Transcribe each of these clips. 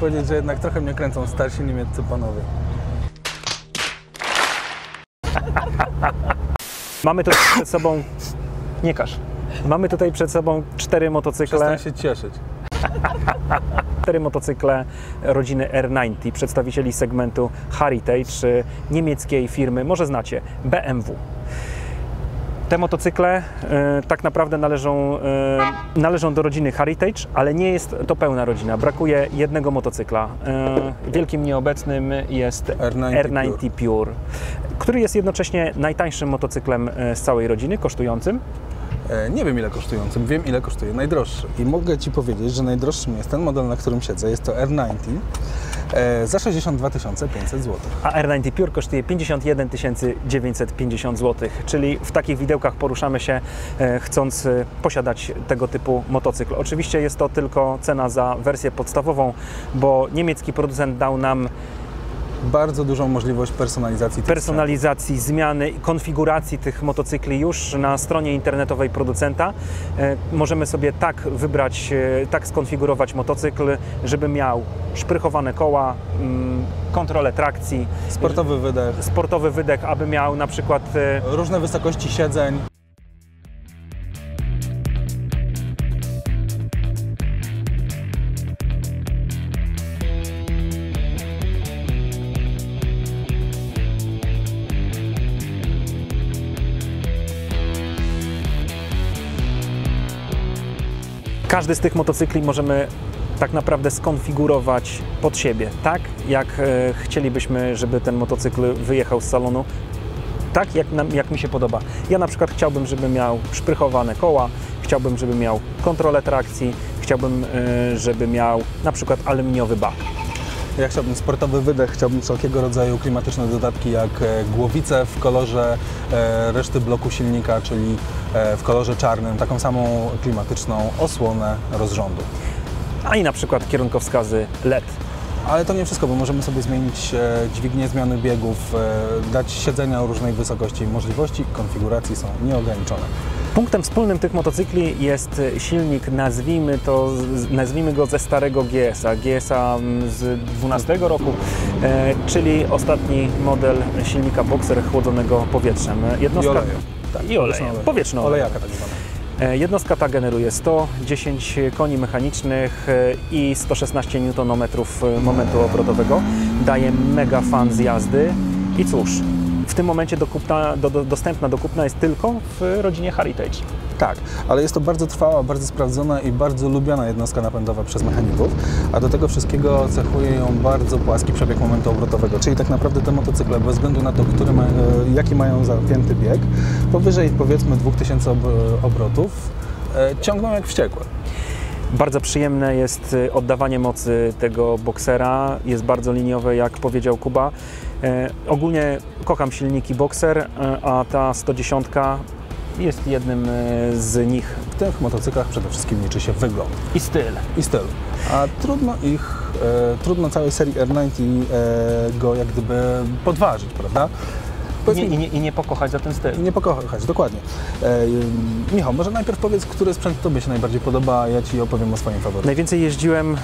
powiedzieć, że jednak trochę mnie kręcą starsi niemieccy panowie. Mamy tutaj przed sobą... Nie każ. Mamy tutaj przed sobą cztery motocykle. Przestań się cieszyć. cztery motocykle rodziny R90, przedstawicieli segmentu Heritage y, niemieckiej firmy, może znacie, BMW. Te motocykle e, tak naprawdę należą, e, należą do rodziny Heritage, ale nie jest to pełna rodzina. Brakuje jednego motocykla. E, wielkim nieobecnym jest R90 R90 Pure, który jest jednocześnie najtańszym motocyklem z całej rodziny, kosztującym Nie wiem ile kosztującym, wiem ile kosztuje najdroższy. I mogę Ci powiedzieć, że najdroższym jest ten model, na którym siedzę. Jest to R90 e, za 62 500 zł. a R90 Pure kosztuje 51 950 zł, czyli w takich widełkach poruszamy się e, chcąc e, posiadać tego typu motocykl. Oczywiście jest to tylko cena za wersję podstawową, bo niemiecki producent dał nam Bardzo dużą możliwość personalizacji personalizacji, zmiany, konfiguracji tych motocykli już na stronie internetowej producenta. E, Możemy sobie tak wybrać, e, tak skonfigurować motocykl, żeby miał szprychowane koła, mm, kontrolę trakcji. Sportowy wydech, sportowy wydech, aby miał na przykład e, różne wysokości siedzeń. Każdy z tych motocykli możemy tak naprawdę skonfigurować pod siebie, tak jak e, chcielibyśmy, żeby ten motocykl wyjechał z salonu, tak jak, jak mi się podoba. Ja na przykład chciałbym, żeby miał szprychowane koła, chciałbym, żeby miał kontrolę trakcji, chciałbym, e, żeby miał na przykład aluminiowy bak. Ja chciałbym sportowy wydech, chciałbym wszelkiego rodzaju klimatyczne dodatki jak e, głowice w kolorze e, reszty bloku silnika, czyli e, w kolorze czarnym, taką samą klimatyczną osłonę rozrządu. A i na przykład kierunkowskazy LED. Ale to nie wszystko, bo możemy sobie zmienić dźwignię zmiany biegów, dać siedzenia o różnej wysokości. Możliwości konfiguracji są nieograniczone. Punktem wspólnym tych motocykli jest silnik, nazwijmy, to, nazwijmy go ze starego GS-a, GS-a mm, z 12 roku, e, czyli ostatni model silnika Boxer chłodzonego powietrzem. I olejem. Tak, I olejem. olej. Powietrzny olej. Olejaka tak zwana. E, Jednostka ta generuje 110 koni mechanicznych e, i 116 Nm momentu obrotowego. Daje mega fan z jazdy i cóż, w tym momencie dokupna, do, do, dostępna do kupna jest tylko w rodzinie Heritage. Tak, ale jest to bardzo trwała, bardzo sprawdzona i bardzo lubiana jednostka napędowa przez mechaników, a do tego wszystkiego cechuje ją bardzo płaski przebieg momentu obrotowego, czyli tak naprawdę te motocykle, bez względu na to, który ma, e, jaki mają zapięty bieg, powyżej powiedzmy 2000 ob- obrotów, e, ciągną jak wściekłe. Bardzo przyjemne jest oddawanie mocy tego boksera, jest bardzo liniowe, jak powiedział Kuba. E, ogólnie kocham silniki Boxer, e, a ta 110 jest jednym e, z nich. W tych motocyklach przede wszystkim liczy się wygląd I styl. i styl, a trudno ich, e, trudno całej serii R90 e, go jak gdyby podważyć, prawda? Nie, mi- i, nie, I nie pokochać za ten styl. I nie pokochać, dokładnie. E, Michał, może najpierw powiedz, który sprzęt Tobie się najbardziej podoba, a ja Ci opowiem o swoim faworycie. Najwięcej jeździłem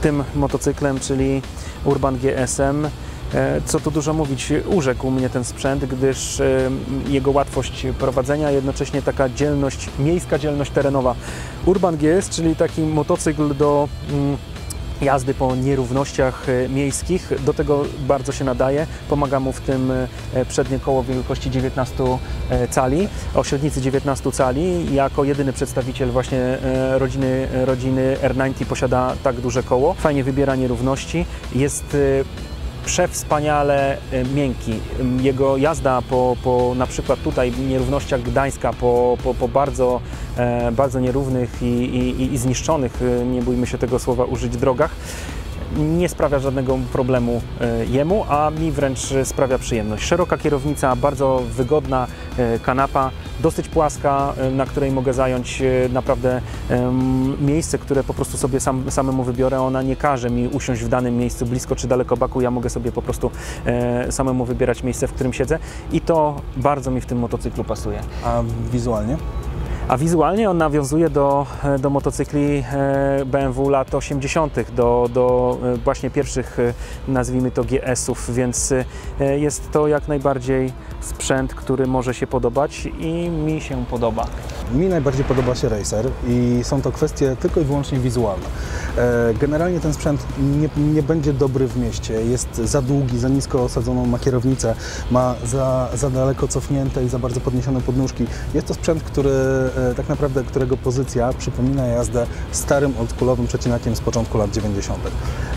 tym motocyklem, czyli Urban GSM. E, Co tu dużo mówić, urzekł mnie ten sprzęt, gdyż e, jego łatwość prowadzenia, jednocześnie taka dzielność, miejska dzielność terenowa. Urban GS, czyli taki motocykl do mm, jazdy po nierównościach e, miejskich, do tego bardzo się nadaje. Pomaga mu w tym przednie koło wielkości 19 e, cali, o średnicy 19 cali. Jako jedyny przedstawiciel właśnie rodziny, rodziny R90 posiada tak duże koło. Fajnie wybiera nierówności. Jest przewspaniale e, miękki. Jego jazda po, po na przykład tutaj nierównościach Gdańska, po, po, po bardzo, e, bardzo nierównych i, i, i zniszczonych, e, nie bójmy się tego słowa użyć, drogach, nie sprawia żadnego problemu e, jemu, a mi wręcz sprawia przyjemność. Szeroka kierownica, bardzo wygodna e, kanapa, dosyć płaska, e, na której mogę zająć naprawdę miejsce, które po prostu sobie sam, samemu wybiorę. Ona nie każe mi usiąść w danym miejscu blisko czy daleko baku. Ja mogę sobie po prostu samemu wybierać miejsce, w którym siedzę i to bardzo mi w tym motocyklu pasuje. A wizualnie? A wizualnie on nawiązuje do, do motocykli e, BMW lat 80., do, do e, właśnie pierwszych, e, nazwijmy to GS-ów, więc jest to jak najbardziej sprzęt, który może się podobać i mi się podoba. Mi najbardziej podoba się Racer i są to kwestie tylko i wyłącznie wizualne. E, Generalnie ten sprzęt nie, nie będzie dobry w mieście, jest za długi, za nisko osadzoną ma kierownicę, ma za, za daleko cofnięte i za bardzo podniesione podnóżki. Jest to sprzęt, który e, tak naprawdę, którego pozycja przypomina jazdę starym oldschoolowym przecinakiem z początku lat 90.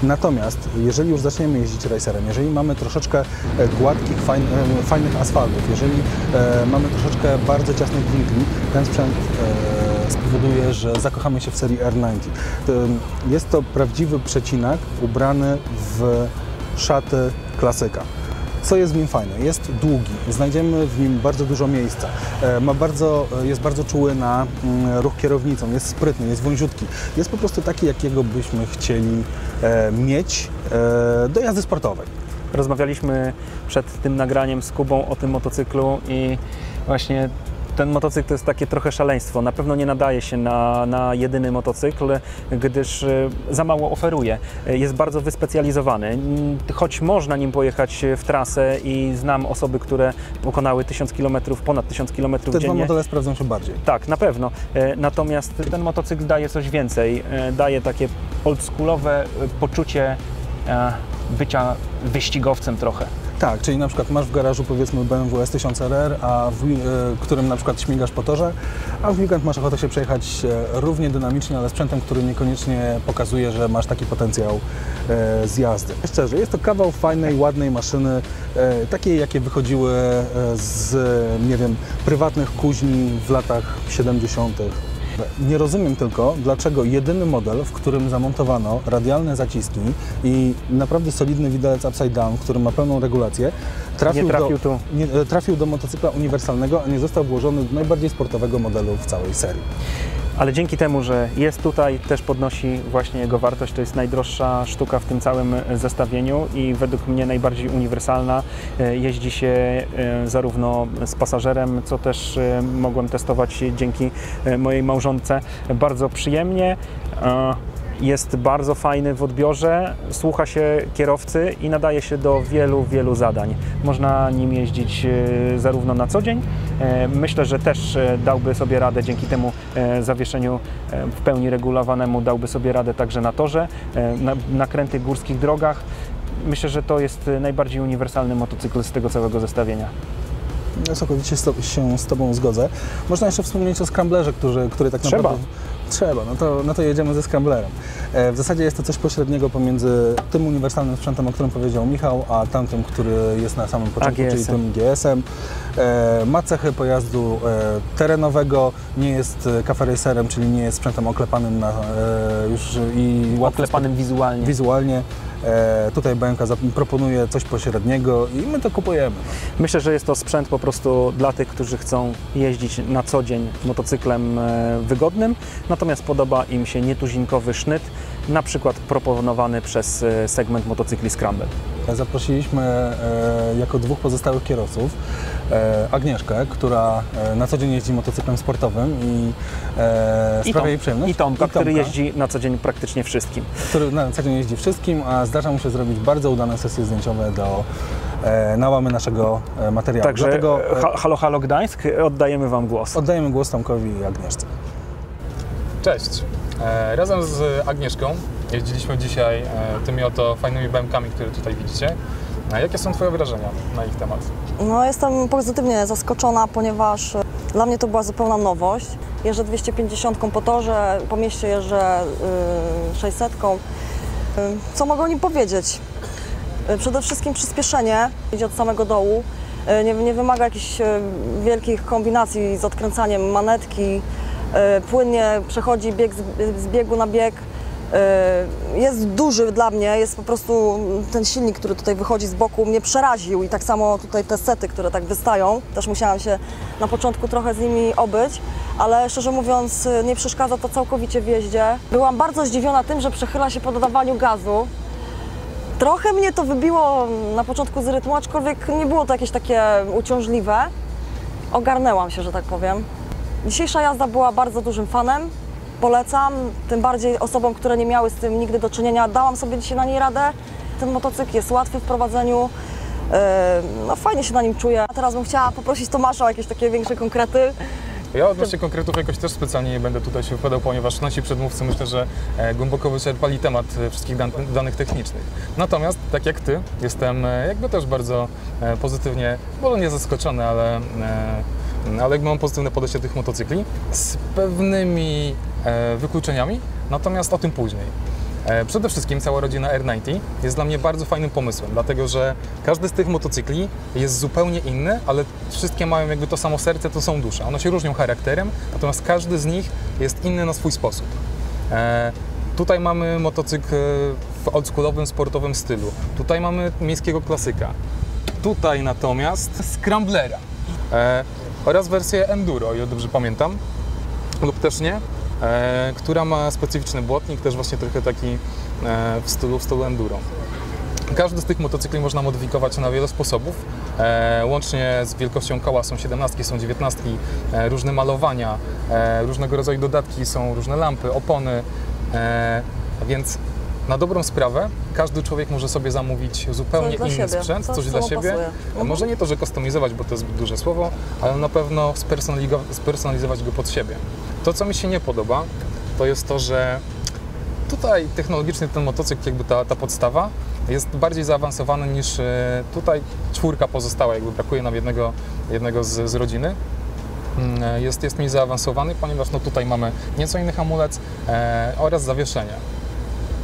Natomiast jeżeli już zaczniemy jeździć racerem, jeżeli mamy troszeczkę e, gładkich, fajn, fajnych asfaltów, jeżeli mamy troszeczkę bardzo ciasnych winkli, ten sprzęt spowoduje, że zakochamy się w serii R90. To, Jest to prawdziwy przecinak ubrany w szaty klasyka. Co jest w nim fajne? Jest długi, znajdziemy w nim bardzo dużo miejsca, e, ma bardzo, jest bardzo czuły na mm, ruch kierownicą, jest sprytny, jest wąziutki. Jest po prostu taki, jakiego byśmy chcieli e, mieć e, do jazdy sportowej. Rozmawialiśmy przed tym nagraniem z Kubą o tym motocyklu i właśnie ten motocykl to jest takie trochę szaleństwo. Na pewno nie nadaje się na, na jedyny motocykl, gdyż e, za mało oferuje. E, Jest bardzo wyspecjalizowany. N- Choć można nim pojechać w trasę i znam osoby, które pokonały 1000 km, ponad 1000 km Te dwa dziennie. modele sprawdzą się bardziej. Tak, na pewno. E, Natomiast ten motocykl daje coś więcej. E, Daje takie oldschoolowe e, poczucie e, bycia wyścigowcem trochę. Tak, czyli na przykład masz w garażu powiedzmy BMW S1000RR, a w, e, którym na przykład śmigasz po torze, a w weekend masz ochotę się przejechać e, równie dynamicznie, ale sprzętem, który niekoniecznie pokazuje, że masz taki potencjał e, z jazdy. Szczerze, jest to kawał fajnej, ładnej maszyny, e, takiej jakie wychodziły z, nie wiem, prywatnych kuźni w latach 70. Nie rozumiem tylko, dlaczego jedyny model, w którym zamontowano radialne zaciski i naprawdę solidny widelec upside down, który ma pełną regulację, trafił, Nie trafił do, tu. Nie, e, trafił do motocykla uniwersalnego, a nie został włożony do najbardziej sportowego modelu w całej serii. Ale dzięki temu, że jest tutaj, też podnosi właśnie jego wartość. To jest najdroższa sztuka w tym całym zestawieniu i według mnie najbardziej uniwersalna. E, Jeździ się e, zarówno z pasażerem, co też e, mogłem testować dzięki mojej małżonce bardzo przyjemnie. Jest bardzo fajny w odbiorze, słucha się kierowcy i nadaje się do wielu, wielu zadań. Można nim jeździć e, zarówno na co dzień. e, Myślę, że też e, dałby sobie radę dzięki temu zawieszeniu w pełni regulowanemu, dałby sobie radę także na torze, na, na krętych górskich drogach. Myślę, że to jest najbardziej uniwersalny motocykl z tego całego zestawienia. Całkowicie się z Tobą zgodzę. Można jeszcze wspomnieć o Scramblerze, który, który tak Trzeba. naprawdę... Trzeba. No to, no to jedziemy ze Scramblerem. E, w zasadzie jest to coś pośredniego pomiędzy tym uniwersalnym sprzętem, o którym powiedział Michał, a tamtym, który jest na samym początku, czyli tym GS-em. E, ma cechy pojazdu e, terenowego, nie jest cafe racerem, czyli nie jest sprzętem oklepanym na, już i łatwo Oklepanym wizualnie. wizualnie. E, tutaj BMK proponuje coś pośredniego i my to kupujemy. Myślę, że jest to sprzęt po prostu dla tych, którzy chcą jeździć na co dzień motocyklem wygodnym, natomiast podoba im się nietuzinkowy sznyt, na przykład proponowany przez e, segment motocykli Scramble. Zaprosiliśmy e, jako dwóch pozostałych kierowców e, Agnieszkę, która na co dzień jeździ motocyklem sportowym i sprawia Tom- jej przyjemność. I Tomka, który Tomka, jeździ na co dzień praktycznie wszystkim. który na co dzień jeździ wszystkim, a zdarza mu się zrobić bardzo udane sesje zdjęciowe do nałamy naszego materiału. Także Dlatego ha- Halo Halo Gdańsk, oddajemy Wam głos. oddajemy głos Tomkowi i Agnieszce. Cześć. E, razem z Agnieszką jeździliśmy dzisiaj e, tymi oto fajnymi BMKami, które tutaj widzicie. A jakie są Twoje wrażenia na ich temat? No, jestem pozytywnie zaskoczona, ponieważ e, dla mnie to była zupełna nowość. Jeżdżę 250 po torze, po mieście jeżdżę y, 600. Y, co mogę o nim powiedzieć? Przede wszystkim przyspieszenie, idzie od samego dołu. Nie, nie wymaga jakichś wielkich kombinacji z odkręcaniem manetki. Y, płynnie przechodzi bieg z, z biegu na bieg. Y, Jest duży dla mnie, jest po prostu ten silnik, który tutaj wychodzi z boku, mnie przeraził i tak samo tutaj te sety, które tak wystają. Też musiałam się na początku trochę z nimi obyć, ale szczerze mówiąc y, nie przeszkadza to całkowicie w jeździe. Byłam bardzo zdziwiona tym, że przechyla się po dodawaniu gazu. Trochę mnie to wybiło na początku z rytmu, aczkolwiek nie było to jakieś takie uciążliwe. Ogarnęłam się, że tak powiem. Dzisiejsza jazda była bardzo dużym fanem. Polecam, tym bardziej osobom, które nie miały z tym nigdy do czynienia. Dałam sobie dzisiaj na niej radę. Ten motocykl jest łatwy w prowadzeniu. No, fajnie się na nim czuję. A teraz bym chciała poprosić Tomasza o jakieś takie większe konkrety. Ja odnośnie konkretów jakoś też specjalnie nie będę tutaj się wypowiadał, ponieważ nasi przedmówcy myślę, że e, głęboko wyczerpali temat e, wszystkich dan danych technicznych. Natomiast, tak jak Ty, jestem e, jakby też bardzo pozytywnie, może nie zaskoczony, ale, ale jakby mam pozytywne podejście do tych motocykli z pewnymi e, wykluczeniami, natomiast o tym później. E, Przede wszystkim cała rodzina R90 jest dla mnie bardzo fajnym pomysłem, dlatego że każdy z tych motocykli jest zupełnie inny, ale wszystkie mają jakby to samo serce, to są dusze. One się różnią charakterem, natomiast każdy z nich jest inny na swój sposób. E, Tutaj mamy motocykl w oldschoolowym, sportowym stylu. Tutaj mamy miejskiego klasyka. Tutaj natomiast Scramblera oraz wersję Enduro, o ile dobrze pamiętam, lub też nie, e, która ma specyficzny błotnik, też właśnie trochę taki e, w stylu, w stylu Enduro. Każdy z tych motocykli można modyfikować na wiele sposobów, e, łącznie z wielkością koła są 17, są 19, e, różne malowania, e, różnego rodzaju dodatki, są różne lampy, opony, e, więc na dobrą sprawę każdy człowiek może sobie zamówić zupełnie inny siebie, sprzęt, coś, coś co dla siebie. pasuje. Mhm. Może nie to, że kustomizować, bo to jest zbyt duże słowo, ale na pewno spersonalizować go pod siebie. To, co mi się nie podoba, to jest to, że tutaj technologicznie ten motocykl, jakby ta, ta podstawa, jest bardziej zaawansowany niż e, tutaj czwórka pozostała, jakby brakuje nam jednego, jednego z, z rodziny. Mm, e, Jest, jest mniej zaawansowany, ponieważ no tutaj mamy nieco inny hamulec e, oraz zawieszenie.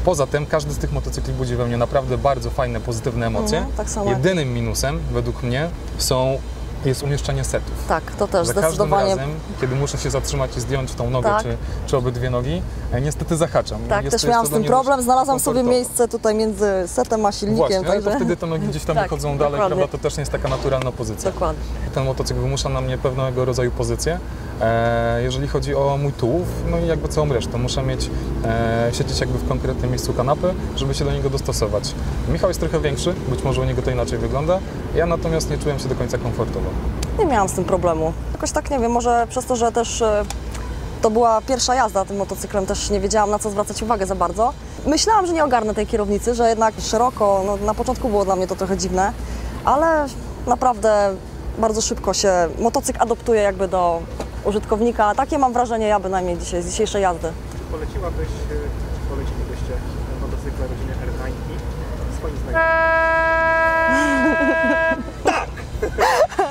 Poza tym każdy z tych motocykli budzi we mnie naprawdę bardzo fajne, pozytywne emocje. Mhm, tak samo Jedynym minusem według mnie są, jest umieszczenie setów. Tak, to też Za każdym zdecydowanie. razem, kiedy muszę się zatrzymać i zdjąć tą nogę Tak. czy, czy obydwie nogi, e, niestety zahaczam. Tak, Jest też miałam z tym problem. Znalazłam sobie miejsce tutaj między setem a silnikiem. Właśnie, ale to także... wtedy te nogi gdzieś tam Tak, wychodzą dalej, dokładnie. prawda? To też nie jest taka naturalna pozycja. Dokładnie. Ten motocykl wymusza na mnie pewnego rodzaju pozycję, jeżeli chodzi o mój tułów, no i jakby całą resztę. Muszę mieć, e, siedzieć jakby w konkretnym miejscu kanapy, żeby się do niego dostosować. Michał jest trochę większy, być może u niego to inaczej wygląda, ja natomiast nie czułem się do końca komfortowo. Nie miałam z tym problemu. Jakoś tak nie wiem, może przez to, że też e, to była pierwsza jazda tym motocyklem, też nie wiedziałam na co zwracać uwagę za bardzo. Myślałam, że nie ogarnę tej kierownicy, że jednak szeroko, no, na początku było dla mnie to trochę dziwne, ale naprawdę bardzo szybko się motocykl adoptuje jakby do użytkownika. Takie mam wrażenie ja bynajmniej dzisiaj, z dzisiejszej jazdy. Czy poleciłabyś, czy polecilibyście motocykle rodziny R90 swoim znajomym?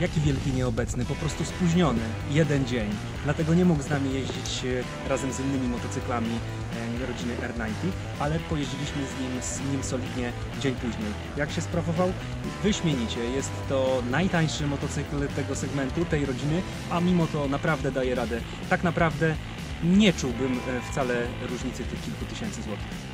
Jaki wielki nieobecny, po prostu spóźniony. Jeden dzień. Dlatego nie mógł z nami jeździć e, razem z innymi motocyklami e, rodziny R90, ale pojeździliśmy z nim, z nim solidnie dzień później. Jak się sprawował? Wyśmienicie. Jest to najtańszy motocykl tego segmentu, tej rodziny, a mimo to naprawdę daje radę. Tak naprawdę nie czułbym e, wcale różnicy tych kilku tysięcy złotych.